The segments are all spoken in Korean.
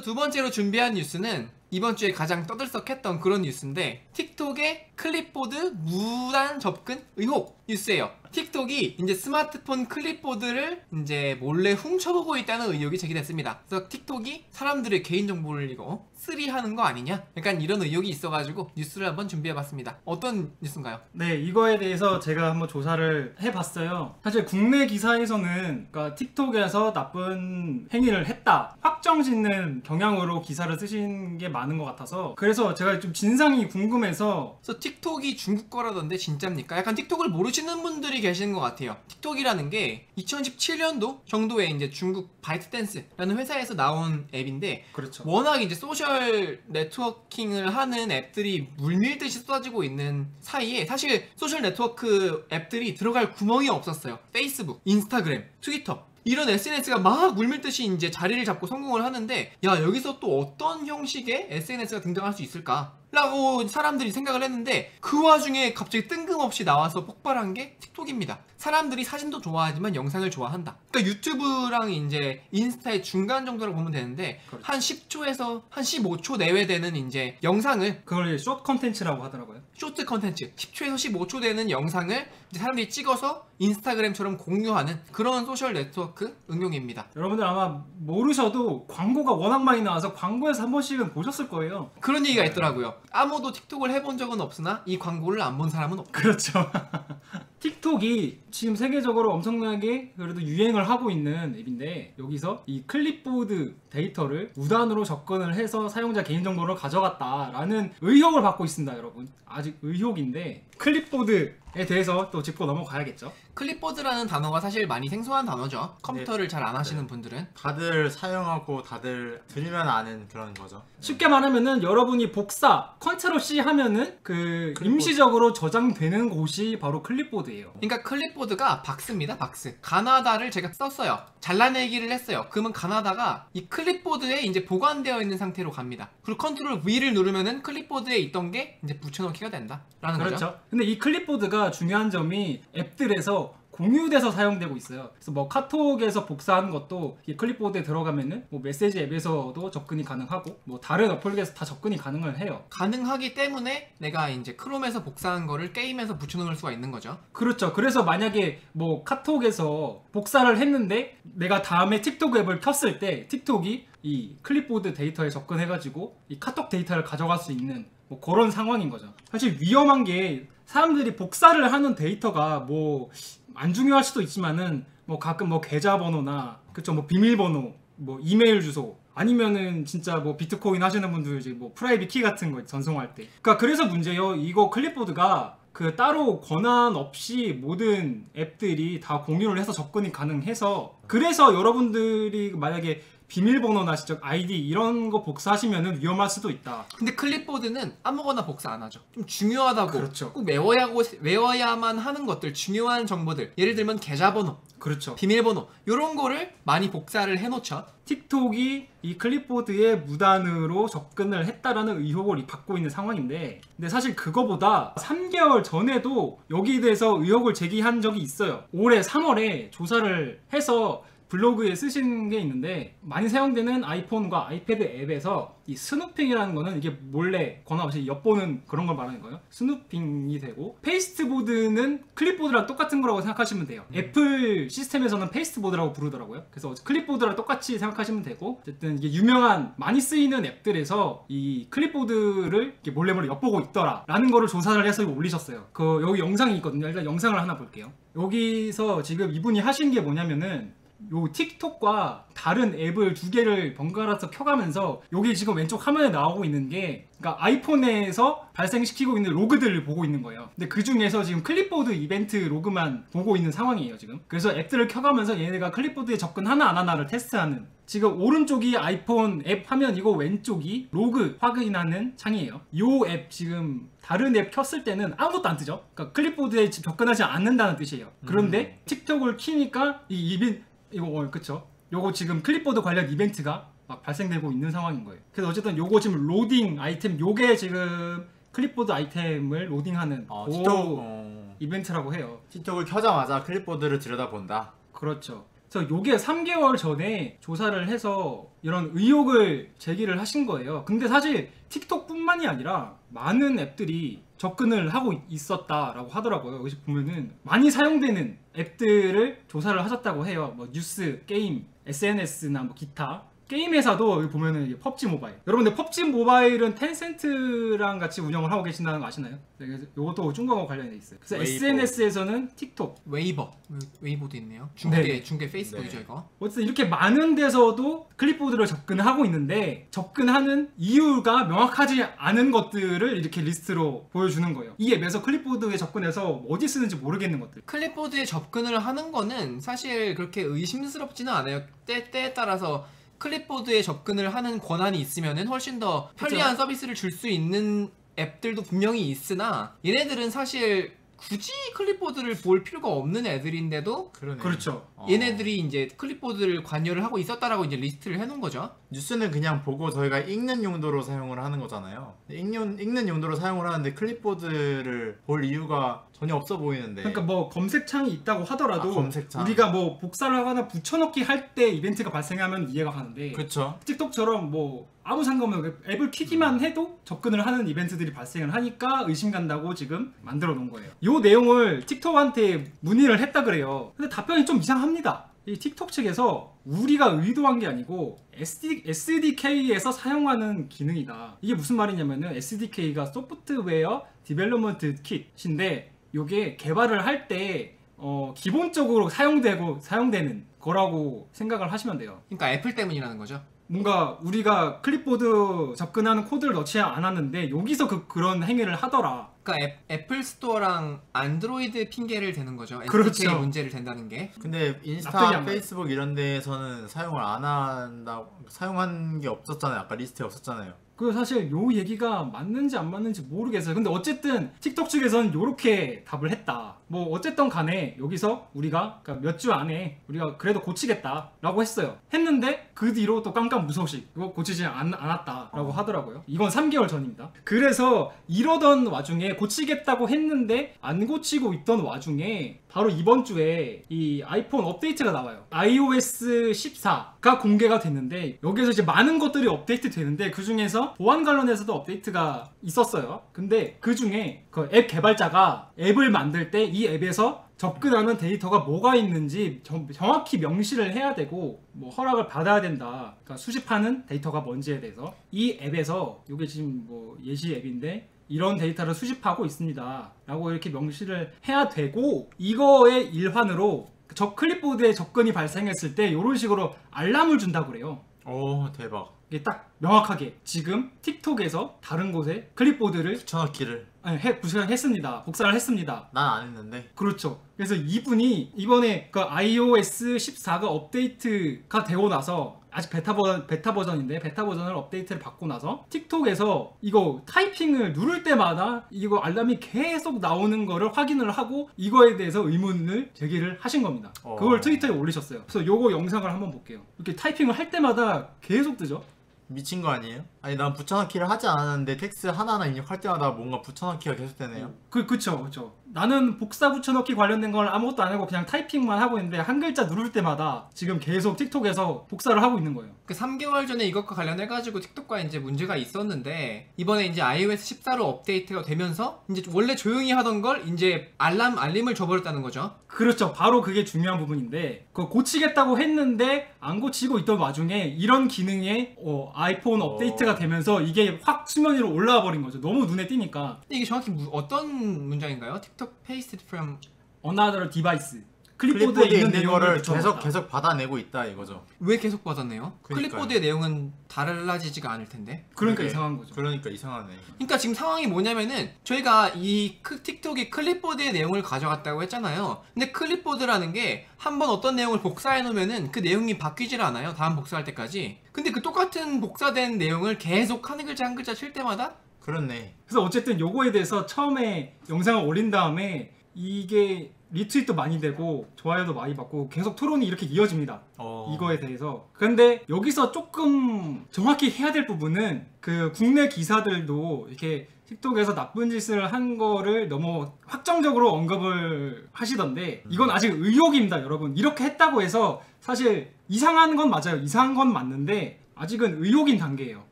두 번째로 준비한 뉴스는 이번 주에 가장 떠들썩했던 그런 뉴스인데 틱톡의 클립보드 무단 접근 의혹 뉴스예요. 틱톡이 이제 스마트폰 클립보드를 이제 몰래 훔쳐보고 있다는 의혹이 제기됐습니다. 그래서 틱톡이 사람들의 개인정보를 이거 쓰리하는 거 아니냐? 약간 이런 의혹이 있어가지고 뉴스를 한번 준비해봤습니다. 어떤 뉴스인가요? 네, 이거에 대해서 제가 한번 조사를 해봤어요. 사실 국내 기사에서는 그러니까 틱톡에서 나쁜 행위를 했다 확정 짓는 경향으로 기사를 쓰신 게 많은 것 같아서 그래서 제가 좀 진상이 궁금해서 그래서 틱톡이 중국 거라던데 진짜입니까? 약간 틱톡을 모르시는 분들이 계시는 것 같아요. 틱톡이라는 게 2017년도 정도에 이제 중국 바이트댄스라는 회사에서 나온 앱인데 그렇죠. 워낙 이제 social networking을 하는 앱들이 물밀듯이 쏟아지고 있는 사이에 사실 social network 앱들이 들어갈 구멍이 없었어요. 페이스북, 인스타그램, 트위터 이런 SNS가 막 물밀듯이 이제 자리를 잡고 성공을 하는데 야 여기서 또 어떤 형식의 SNS가 등장할 수 있을까? 라고 사람들이 생각을 했는데 그 와중에 갑자기 뜬금없이 나와서 폭발한 게 틱톡입니다. 사람들이 사진도 좋아하지만 영상을 좋아한다. 그러니까 유튜브랑 이제 인스타의 중간 정도라고 보면 되는데 그렇죠. 한 10초에서 한 15초 내외 되는 이제 영상을 그걸 short contents라고 하더라고요. short contents 10초에서 15초 되는 영상을 사람들이 찍어서 인스타그램처럼 공유하는 그런 social network 응용입니다. 여러분들 아마 모르셔도 광고가 워낙 많이 나와서 광고에서 한 번씩은 보셨을 거예요. 그런 얘기가 있더라고요. 아무도 틱톡을 해본 적은 없으나 이 광고를 안 본 사람은 없다. 그렇죠. 틱톡이 지금 세계적으로 엄청나게 그래도 유행을 하고 있는 앱인데 여기서 이 클립보드 데이터를 무단으로 접근을 해서 사용자 개인정보를 가져갔다라는 의혹을 받고 있습니다 여러분 아직 의혹인데 클립보드 에 대해서 또 짚고 넘어가야겠죠 클립보드라는 단어가 사실 많이 생소한 단어죠. 컴퓨터를 잘 안 하시는 분들은. 다들 사용하고 다들 들으면 아는 그런 거죠. 쉽게 말하면은 여러분이 복사 control C 하면은 그 클립보드. 임시적으로 저장되는 곳이 바로 클립보드예요 그러니까 클립보드가 박스입니다, 박스. 가나다를 제가 썼어요. 잘라내기를 했어요. 그러면 가나다가 이 클립보드에 이제 보관되어 있는 상태로 갑니다. 그리고 control V를 누르면은 클립보드에 있던 게 이제 붙여넣기가 된다 라는 거죠. 그렇죠. 근데 이 클립보드가 중요한 점이 앱들에서 공유돼서 사용되고 있어요. 그래서 뭐 카톡에서 복사하는 것도 이 클립보드에 들어가면은 뭐 메시지 앱에서도 접근이 가능하고 뭐 다른 어플에서 다 접근이 가능을 해요. 가능하기 때문에 내가 이제 크롬에서 복사한 거를 게임에서 붙여넣을 수가 있는 거죠. 그렇죠. 그래서 만약에 뭐 카톡에서 복사를 했는데 내가 다음에 틱톡 앱을 켰을 때 틱톡이 이 클립보드 데이터에 접근해가지고 이 카톡 데이터를 가져갈 수 있는 뭐 그런 상황인 거죠. 사실 위험한 게 사람들이 복사를 하는 데이터가 뭐 안 중요할 수도 있지만은 뭐 가끔 뭐 계좌번호나 그쵸 뭐 비밀번호 뭐 이메일 주소 아니면은 진짜 뭐 비트코인 하시는 분들 이제 뭐 private key 같은 거 전송할 때 그러니까 그래서 문제요 이거 클립보드가 그 따로 권한 없이 모든 앱들이 다 공유를 해서 접근이 가능해서 그래서 여러분들이 만약에 비밀번호나 진짜 아이디 이런 거 복사하시면은 위험할 수도 있다. 근데 클립보드는 아무거나 복사 안 하죠. 좀 중요하다고 그렇죠. 꼭 외워야 하고 외워야만 하는 것들, 중요한 정보들. 예를 들면 계좌번호, 그렇죠. 비밀번호 이런 거를 많이 복사를 해놓죠. 틱톡이 이 클립보드에 무단으로 접근을 했다라는 의혹을 받고 있는 상황인데 근데 사실 그거보다 3개월 전에도 여기에 대해서 의혹을 제기한 적이 있어요 올해 3월에 조사를 해서 블로그에 쓰신 게 있는데 많이 사용되는 아이폰과 아이패드 앱에서 이 snooping이라는 거는 이게 몰래 권한 없이 엿보는 그런 걸 말하는 거예요. snooping이 되고 pasteboard는 클립보드랑 똑같은 거라고 생각하시면 돼요. 애플 시스템에서는 pasteboard라고 부르더라고요. 그래서 클립보드랑 똑같이 생각하시면 되고 어쨌든 이게 유명한 많이 쓰이는 앱들에서 이 클립보드를 몰래 몰래 엿보고 있더라 라는 거를 조사를 해서 올리셨어요. 그 여기 영상이 있거든요. 일단 영상을 하나 볼게요. 여기서 지금 이분이 하신 게 뭐냐면은 요 틱톡과 다른 앱을 두 개를 번갈아서 켜가면서 여기 지금 왼쪽 화면에 나오고 있는 게 그러니까 아이폰에서 발생시키고 있는 로그들을 보고 있는 거예요. 근데 그 중에서 지금 클립보드 이벤트 로그만 보고 있는 상황이에요, 지금. 그래서 앱들을 켜가면서 얘네가 클립보드에 접근 하나 안 하나를 테스트하는. 지금 오른쪽이 아이폰 앱 화면이고 왼쪽이 로그 확인하는 창이에요. 요앱 지금 다른 앱 켰을 때는 아무것도 안 뜨죠. 그러니까 클립보드에 접근하지 않는다는 뜻이에요. 그런데 틱톡을 키니까 이 이벤 이거 어, 그쵸? 요거 지금 클립보드 관련 이벤트가 막 발생되고 있는 상황인 거예요. 그래서 어쨌든 요거 지금 로딩 아이템 요게 지금 클립보드 아이템을 로딩하는 어, 그 틱톡 어, 이벤트라고 해요. 틱톡을 켜자마자 클립보드를 들여다본다. 그렇죠. 그래서 요게 3개월 전에 조사를 해서 이런 의혹을 제기를 하신 거예요. 근데 사실 틱톡뿐만이 아니라 많은 앱들이 접근을 하고 있었다라고 하더라고요. 여기 보면은 많이 사용되는 앱들을 조사를 하셨다고 해요. 뭐 뉴스, 게임, SNS나 뭐 기타. 게임 회사도 여기 보면은 펍지 모바일. 여러분들 펍지 모바일은 텐센트랑 같이 운영을 하고 계신다는 거 아시나요? 네, 그래서 이것도 중국하고 관련돼 있어요. 그래서 웨이보. SNS에서는 틱톡, 웨이버 웨이보도 있네요. 중국의 네. 중국의 페이스북이죠 네. 이거. 어쨌든 이렇게 많은 데서도 클립보드를 접근을 하고 있는데 접근하는 이유가 명확하지 않은 것들을 이렇게 리스트로 보여주는 거예요. 이 앱에서 클립보드에 접근해서 어디 쓰는지 모르겠는 것들. 클립보드에 접근을 하는 거는 사실 그렇게 의심스럽지는 않아요. 때, 때에 따라서 클립보드에 접근을 하는 권한이 있으면은 훨씬 더 편리한 서비스를 줄 수 있는 앱들도 분명히 있으나 얘네들은 사실 굳이 클립보드를 볼 필요가 없는 애들인데도 그러네. 그렇죠. 어. 얘네들이 이제 클립보드를 관여를 하고 있었다라고 이제 리스트를 해놓은 거죠. 뉴스는 그냥 보고 저희가 읽는 용도로 사용을 하는 거잖아요. 읽는, 읽는 용도로 사용을 하는데 클립보드를 볼 이유가 전혀 없어 보이는데. 그러니까 뭐 검색창이 있다고 하더라도 아, 검색창. 우리가 뭐 복사를 하거나 붙여넣기 할 때 이벤트가 발생하면 이해가 가는데 그쵸. 틱톡처럼 뭐 아무 상관없는 앱을 키기만 해도 접근을 하는 이벤트들이 발생을 하니까 의심 간다고 지금 만들어 놓은 거예요. 이 내용을 틱톡한테 문의를 했다 그래요. 근데 답변이 좀 이상합니다. 이 틱톡 측에서 우리가 의도한 게 아니고 SD, SDK에서 사용하는 기능이다. 이게 무슨 말이냐면은 SDK가 software development kit인데 이게 개발을 할때 어, 기본적으로 사용되고 사용되는 거라고 생각을 하시면 돼요. 그러니까 애플 때문이라는 거죠. 뭔가 우리가 클립보드 접근하는 코드를 넣지 않았는데 여기서 그 그런 행위를 하더라. 그러니까 애, 애플 스토어랑 안드로이드 핑계를 대는 거죠. 그렇죠. 문제를 댄다는 게. 근데 인스타. 페이스북 이런 데에서는 사용을 안 한다고 사용한 게 없었잖아요. 아까 리스트에 없었잖아요. 그 사실 요 얘기가 맞는지 안 맞는지 모르겠어요. 근데 어쨌든 틱톡 측에서는 요렇게 답을 했다. 뭐 어쨌든 간에 여기서 우리가 그러니까 몇 주 안에 우리가 그래도 고치겠다라고 했어요. 했는데 그 뒤로 또 깜깜 무소식 이거 고치지 않, 않았다라고 하더라고요. 이건 3개월 전입니다. 그래서 이러던 와중에 고치겠다고 했는데 안 고치고 있던 와중에 바로 이번 주에 이 아이폰 업데이트가 나와요. iOS 14가 공개가 됐는데 여기서 이제 많은 것들이 업데이트 되는데 그 중에서 보안 관련해서도 업데이트가 있었어요. 근데 그 중에 그 앱 개발자가 앱을 만들 때 이 앱에서 접근하는 데이터가 뭐가 있는지 정, 정확히 명시를 해야 되고 뭐 허락을 받아야 된다. 그러니까 수집하는 데이터가 뭔지에 대해서 이 앱에서 이게 지금 뭐 예시 앱인데 이런 데이터를 수집하고 있습니다. 라고 이렇게 명시를 해야 되고 이거의 일환으로 저 클립보드에 접근이 발생했을 때 이런 식으로 알람을 준다고 그래요. 오 대박. 이게 딱 명확하게 지금 틱톡에서 다른 곳에 클립보드를 붙여넣기를 아니, 해, 부착 했습니다. 복사를 했습니다. 난 안 했는데. 그렇죠. 그래서 이분이 이번에 그 iOS 14가 업데이트가 되고 나서 아직 베타 버전 베타 버전인데 베타 버전을 업데이트를 받고 나서 틱톡에서 이거 타이핑을 누를 때마다 이거 알람이 계속 나오는 거를 확인을 하고 이거에 대해서 의문을 제기를 하신 겁니다. 어. 그걸 트위터에 올리셨어요. 그래서 요거 영상을 한번 볼게요. 이렇게 타이핑을 할 때마다 계속 뜨죠. 미친 거 아니에요? 아니 난 붙여넣기를 하지 않았는데 텍스트 하나하나 입력할 때마다 뭔가 붙여넣기가 계속되네요. 그 그쵸 그쵸 나는 복사 붙여넣기 관련된 걸 아무것도 안 하고 그냥 타이핑만 하고 있는데 한 글자 누를 때마다 지금 계속 틱톡에서 복사를 하고 있는 거예요 그 3개월 전에 이것과 관련해가지고 틱톡과 이제 문제가 있었는데 이번에 이제 iOS 14로 업데이트가 되면서 이제 원래 조용히 하던 걸 이제 알람 알림을 줘버렸다는 거죠. 그렇죠 바로 그게 중요한 부분인데 그거 고치겠다고 했는데 안 고치고 있던 와중에 이런 기능에 어, 아이폰 업데이트가 되면서 이게 확 수면 위로 올라와 버린 거죠 너무 눈에 띄니까 근데 이게 정확히 무- 어떤 문장인가요? 틱톡 pasted from another device 클립보드에 클립보드에 있는, 있는 내용을 거를. 계속 계속 받아내고 있다 이거죠. 왜 계속 받았네요? 그러니까요. 클립보드의 내용은 달라지지가 않을 텐데. 그러니까 이상한 거죠 그러니까 이상하네. 그러니까 지금 상황이 뭐냐면은 저희가 이 크- 틱톡이 클립보드의 내용을 가져갔다고 했잖아요. 근데 클립보드라는 게 한 번 어떤 내용을 복사해 놓으면은 그 내용이 바뀌질 않아요. 다음 복사할 때까지. 근데 그 똑같은 복사된 내용을 계속 한 글자 한 글자 칠 때마다 그렇네. 그래서 어쨌든 요거에 대해서 처음에 영상을 올린 다음에 이게 리트윗도 많이 되고 좋아요도 많이 받고 계속 토론이 이렇게 이어집니다. 어. 이거에 대해서. 근데 여기서 조금 정확히 해야 될 부분은 그 국내 기사들도 이렇게 틱톡에서 나쁜 짓을 한 거를 너무 확정적으로 언급을 하시던데 이건 아직 의혹입니다, 여러분. 이렇게 했다고 해서 사실 이상한 건 맞아요. 이상한 건 맞는데 아직은 의혹인 단계예요.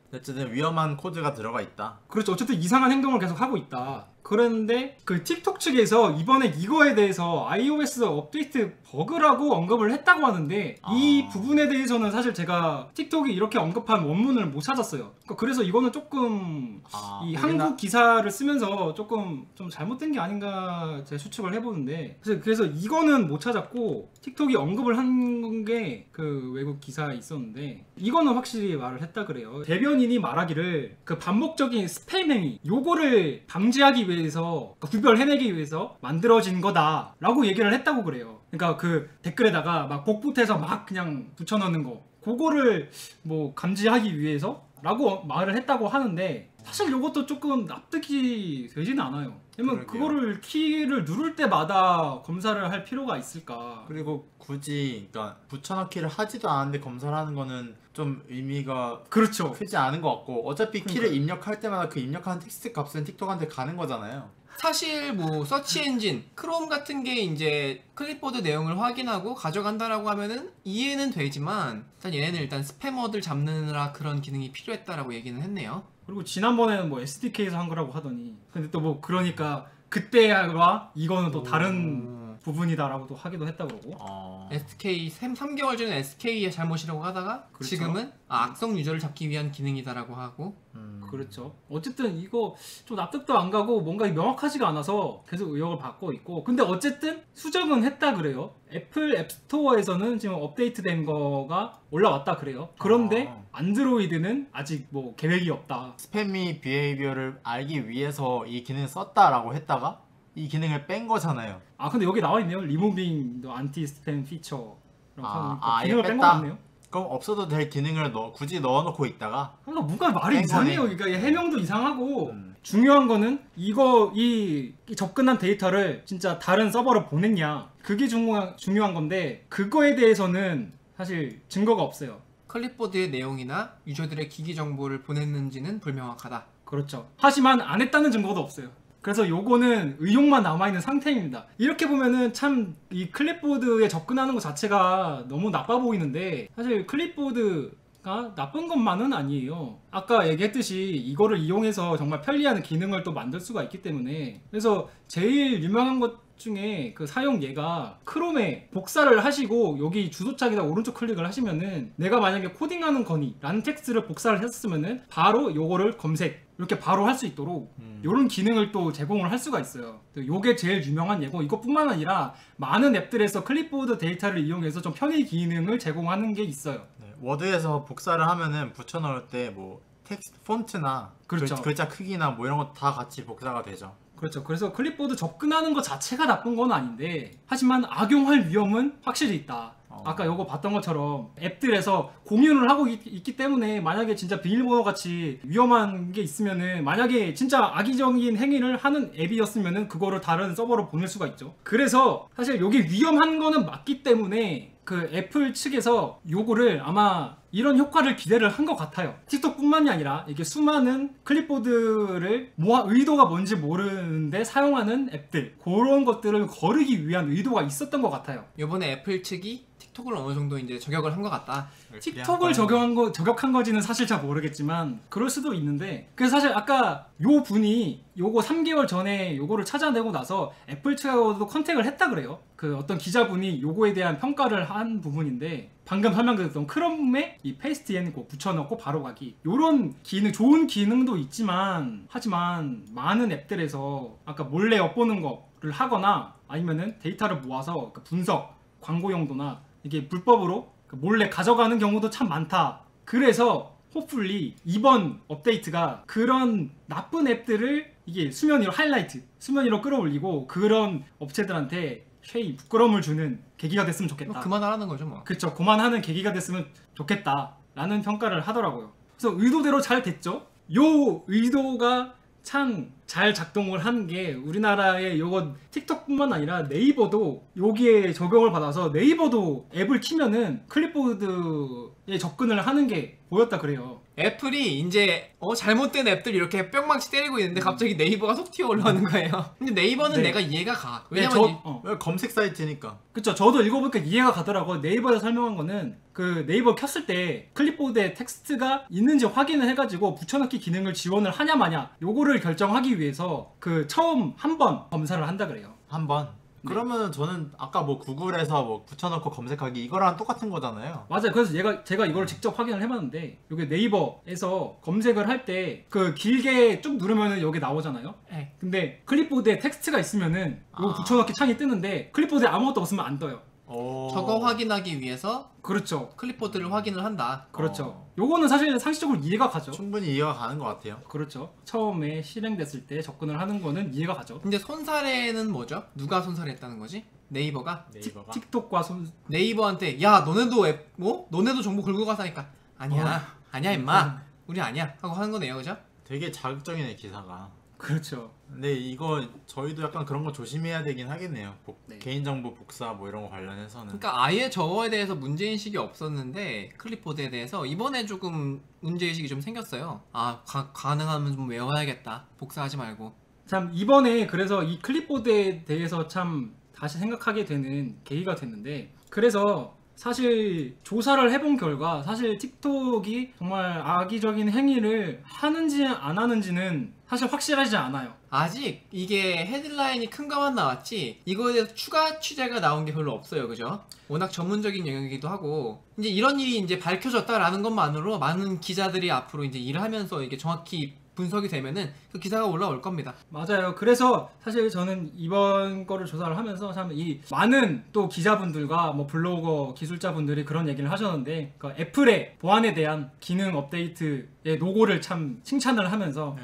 어쨌든 위험한 코드가 들어가 있다. 그렇죠. 어쨌든 이상한 행동을 계속 하고 있다. 그런데 그 틱톡 측에서 이번에 이거에 대해서 iOS 업데이트 버그라고 언급을 했다고 하는데 이 아. 부분에 대해서는 사실 제가 틱톡이 이렇게 언급한 원문을 못 찾았어요. 그러니까 그래서 이거는 조금 아, 이 우리나- 한국 기사를 쓰면서 조금 좀 잘못된 게 아닌가 제 추측을 해보는데 그래서, 그래서 이거는 못 찾았고 틱톡이 언급을 한 게 그 외국 기사에 있었는데 이거는 확실히 말을 했다 그래요 대변인이 말하기를 그 반복적인 스팸 행위 요거를 방지하기 위해 서 그러니까 구별 해내기 위해서 만들어진 거다라고 얘기를 했다고 그래요. 그러니까 그 댓글에다가 막 복붙해서 막 그냥 붙여넣는 거. 그거를 뭐 감지하기 위해서 라고 말을 했다고 하는데 사실 이것도 조금 납득이 되지는 않아요. 왜냐면 그러게요. 그거를 키를 누를 때마다 검사를 할 필요가 있을까? 그리고 굳이 그러니까 붙여넣기를 하지도 않았는데 검사를 하는 거는 좀 의미가 그렇죠. 크지 않은 것 같고 어차피 키를 그러니까요. 입력할 때마다 그 입력한 텍스트 값은 틱톡한테 가는 거잖아요. 사실 뭐 search engine, 크롬 같은 게 이제 클립보드 내용을 확인하고 가져간다라고 하면은 이해는 되지만 일단 얘네는 일단 spammer들 잡느라 그런 기능이 필요했다라고 얘기는 했네요. 그리고 지난번에는 뭐 SDK에서 한 거라고 하더니 근데 또 뭐 그러니까 그때와 이거는 또 다른 음. 부분이다라고 또 하기도 했다고 그러고 어... SDK 3, 3개월 전에 SDK의 잘못이라고 하다가 그렇죠. 지금은 아, 악성 유저를 잡기 위한 기능이다라고 하고 음... 그렇죠. 어쨌든 이거 좀 납득도 안 가고 뭔가 명확하지가 않아서 계속 의혹을 받고 있고 근데 어쨌든 수정은 했다 그래요. 애플 앱스토어에서는 지금 업데이트된 거가 올라왔다 그래요. 그런데 아. 안드로이드는 아직 뭐 계획이 없다. spammy behavior를 알기 위해서 이 기능을 썼다라고 했다가 이 기능을 뺀 거잖아요. 아 근데 여기 나와 있네요. 리무빙 더 안티 스팸 피처라고 아, 하니까 아, 아예 기능을 뺀것 뺐다? 같네요. 그럼 없어도 될 기능을 넣, 굳이 넣어놓고 있다가 그러니까 뭔가 말이 뺀 이상해요. 거네. 그러니까 이 해명도 이상하고 음. 중요한 거는 이거 이, 이 접근한 데이터를 진짜 다른 서버로 보냈냐 그게 중요한 중요한 건데 그거에 대해서는 사실 증거가 없어요. 클립보드의 내용이나 유저들의 기기 정보를 보냈는지는 불명확하다. 그렇죠. 하지만 안 했다는 증거도 없어요. 그래서 요거는 의혹만 남아있는 상태입니다. 이렇게 보면은 참 이 클립보드에 접근하는 것 자체가 너무 나빠 보이는데 사실 클립보드가 나쁜 것만은 아니에요. 아까 얘기했듯이 이거를 이용해서 정말 편리한 기능을 또 만들 수가 있기 때문에 그래서 제일 유명한 것 중에 그 사용 예가 크롬에 복사를 하시고 여기 주소창에다 오른쪽 클릭을 하시면은 내가 만약에 코딩하는 거니 라는 텍스트를 복사를 했으면은 바로 요거를 검색 이렇게 바로 할 수 있도록 음. 이런 기능을 또 제공을 할 수가 있어요. 요게 제일 유명한 예고 이것뿐만 아니라 많은 앱들에서 클립보드 데이터를 이용해서 좀 편의 기능을 제공하는 게 있어요. 네, 워드에서 복사를 하면은 붙여넣을 때 뭐 텍스트 폰트나 그렇죠. 글, 자 크기나 뭐 이런 거 다 같이 복사가 되죠. 그렇죠. 그래서 클립보드 접근하는 것 자체가 나쁜 건 아닌데 하지만 악용할 위험은 확실히 있다. 어. 아까 요거 봤던 것처럼 앱들에서 공유를 하고 있, 기 때문에 만약에 진짜 비밀번호 같이 위험한 게 있으면은 만약에 진짜 악의적인 행위를 하는 앱이었으면은 그거를 다른 서버로 보낼 수가 있죠. 그래서 사실 여기 위험한 거는 맞기 때문에 그 애플 측에서 요거를 아마 이런 효과를 기대를 한 것 같아요. 틱톡뿐만이 아니라 이게 수많은 클립보드를 모아 의도가 뭔지 모르는데 사용하는 앱들 그런 것들을 거르기 위한 의도가 있었던 것 같아요. 이번에 애플 측이 틱톡을 어느 정도 이제 저격을 한 것 같다. 틱톡을 적용한 거 저격한 거지는 사실 잘 모르겠지만 그럴 수도 있는데 그래서 사실 아까 요 분이 요거 3개월 전에 요거를 찾아내고 나서 애플 측하고도 contact을 했다 그래요. 그 어떤 기자분이 요거에 대한 평가를 한 부분인데 방금 설명드렸던 크롬에 이 paste and go 붙여넣고 바로 가기 요런 기능 좋은 기능도 있지만 하지만 많은 앱들에서 아까 몰래 엿보는 거를 하거나 아니면은 데이터를 모아서 그 분석 광고 용도나 이게 불법으로 그 몰래 가져가는 경우도 참 많다. 그래서 hopefully 이번 업데이트가 그런 나쁜 앱들을 이게 수면 위로 하이라이트, 수면 위로 끌어올리고 그런 업체들한테 shame 부끄러움을 주는 계기가 됐으면 좋겠다. 뭐 그만하라는 거죠 뭐. 그쵸 그만하는 계기가 됐으면 좋겠다라는 평가를 하더라고요. 그래서 의도대로 잘 됐죠. 요 의도가 참잘 작동을 한 게 우리나라의 요거 틱톡뿐만 아니라 네이버도 여기에 적용을 받아서 네이버도 앱을 키면은 클립보드에 접근을 하는 게 보였다 그래요. 애플이 이제 어 잘못된 앱들 이렇게 뿅망치 때리고 있는데 갑자기 네이버가 속 튀어 올라오는 거예요. 근데 네이버는 네. 내가 이해가 가. 네, 왜냐면 저- 이- 어. 왜 검색 사이트니까. 그쵸 저도 읽어보니까 이해가 가더라고 네이버에서 설명한 거는 그 네이버 켰을 때 클립보드에 텍스트가 있는지 확인을 해가지고 붙여넣기 기능을 지원을 하냐 마냐 요거를 결정하기 위해 서 그 처음 한 번 검사를 한다 그래요 한 번. 그러면 저는 아까 뭐 구글에서 뭐 붙여넣고 검색하기 이거랑 똑같은 거잖아요. 맞아요 그래서 얘가 제가 이걸 직접 확인을 해봤는데 여기 네이버에서 검색을 할 때 그 길게 쭉 누르면은 여기 나오잖아요 네. 근데 클립보드에 텍스트가 있으면은 요 아. 붙여넣기 창이 뜨는데 클립보드에 아무것도 없으면 안 떠요 오. 저거 확인하기 위해서 그렇죠 클립보드를 확인을 한다. 그렇죠 어. 요거는 사실 상식적으로 이해가 가죠 충분히 이해가 가는 것 같아요. 그렇죠. 처음에 실행됐을 때 접근을 하는 거는 이해가 가죠. 근데 손사래는 뭐죠? 누가 손사래했다는 거지? 네이버가 네이버가. 틱, 톡과 손, 네이버한테 야 너네도 앱 뭐? 너네도 정보 긁고 가서 하니까 아니야 아니야 임마 우리 아니야 하고 하는 거네요 그죠? 되게 자극적이네 기사가. 그렇죠. 근데 이거 저희도 약간 그런 거 조심해야 되긴 하겠네요. 복- 네. 개인정보 복사 뭐 이런 거 관련해서는. 그러니까 아예 저거에 대해서 문제인식이 없었는데 클립보드에 대해서 이번에 조금 문제인식이 좀 생겼어요 아 가, 가능하면 좀 외워야겠다 복사하지 말고 참 이번에 그래서 이 클립보드에 대해서 참 다시 생각하게 되는 계기가 됐는데 그래서 사실 조사를 해본 결과 사실 틱톡이 정말 악의적인 행위를 하는지 안 하는지는 사실 확실하지 않아요. 아직 이게 헤드라인이 큰 것만 나왔지 이거에 대해서 추가 취재가 나온 게 별로 없어요 그죠? 워낙 전문적인 영역이기도 하고 이제 이런 일이 이제 밝혀졌다라는 것만으로 많은 기자들이 앞으로 이제 일을 하면서 이게 정확히 분석이 되면은 그 기사가 올라올 겁니다 맞아요. 그래서 사실 저는 이번 거를 조사를 하면서 참 이 많은 또 기자분들과 뭐 블로거 기술자분들이 그런 얘기를 하셨는데 그 애플의 보안에 대한 기능 업데이트의 노고를 참 칭찬을 하면서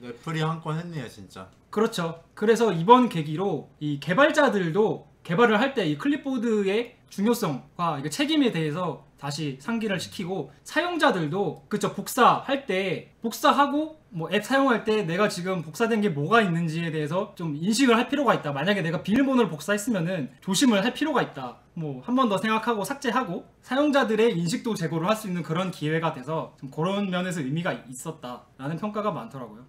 네, 애플이 한 건 했네요 진짜. 그렇죠. 그래서 이번 계기로 이 개발자들도 개발을 할 때 이 클립보드의 중요성과 책임에 대해서 다시 상기를 시키고 사용자들도 그쵸 복사할 때 복사하고 뭐 앱 사용할 때 내가 지금 복사된 게 뭐가 있는지에 대해서 좀 인식을 할 필요가 있다. 만약에 내가 비밀번호를 복사했으면은 조심을 할 필요가 있다. 뭐 한 번 더 생각하고 삭제하고 사용자들의 인식도 제고를 할 수 있는 그런 기회가 돼서 좀 그런 면에서 의미가 있었다라는 평가가 많더라고요.